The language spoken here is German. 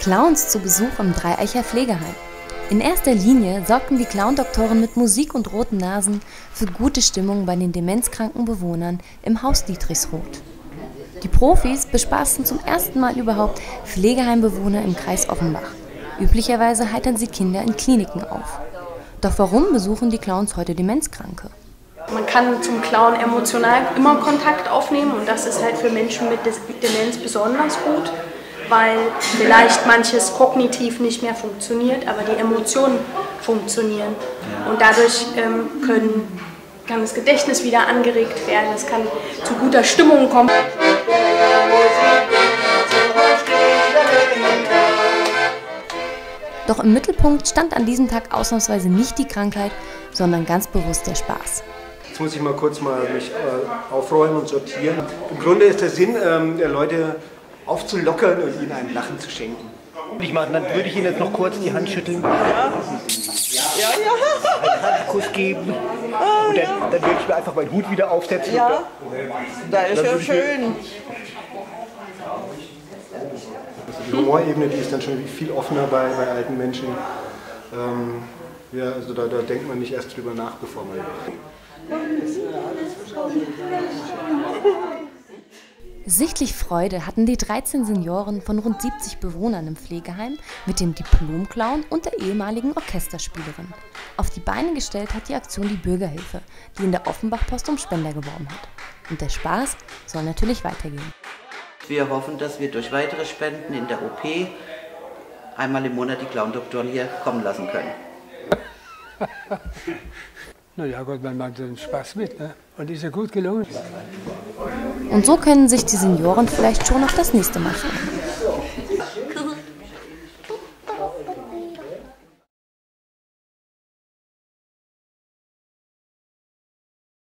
Clowns zu Besuch im Dreieicher Pflegeheim. In erster Linie sorgten die Clown-Doktoren mit Musik und roten Nasen für gute Stimmung bei den demenzkranken Bewohnern im Haus Dietrichsroth. Die Profis bespaßten zum ersten Mal überhaupt Pflegeheimbewohner im Kreis Offenbach. Üblicherweise heitern sie Kinder in Kliniken auf. Doch warum besuchen die Clowns heute Demenzkranke? Man kann zum Clown emotional immer Kontakt aufnehmen und das ist halt für Menschen mit Demenz besonders gut weil vielleicht manches kognitiv nicht mehr funktioniert, aber die Emotionen funktionieren. Und dadurch ähm, können, kann das Gedächtnis wieder angeregt werden, es kann zu guter Stimmung kommen. Doch im Mittelpunkt stand an diesem Tag ausnahmsweise nicht die Krankheit, sondern ganz bewusst der Spaß. Jetzt muss ich mal kurz mal mich äh, aufräumen und sortieren. Im Grunde ist der Sinn ähm, der Leute aufzulockern und ihnen ein Lachen zu schenken. Ich mache, dann würde ich Ihnen jetzt noch kurz die Hand schütteln. Ja, ja. ja. Einen Handkuss geben. Und dann, dann würde ich mir einfach meinen Hut wieder aufsetzen. Ja, da ist ja schön. Also die Humorebene, die ist dann schon viel offener bei, bei alten Menschen. Ähm, ja, also da, da denkt man nicht erst drüber nach, bevor man. Sichtlich Freude hatten die 13 Senioren von rund 70 Bewohnern im Pflegeheim mit dem Diplom-Clown und der ehemaligen Orchesterspielerin. Auf die Beine gestellt hat die Aktion die Bürgerhilfe, die in der Offenbach-Post um Spender geworben hat. Und der Spaß soll natürlich weitergehen. Wir hoffen, dass wir durch weitere Spenden in der OP einmal im Monat die Clown-Doktoren hier kommen lassen können. Naja Gott, man macht den Spaß mit. Ne? Und ist ja gut gelungen. Und so können sich die Senioren vielleicht schon auf das nächste Mal freuen.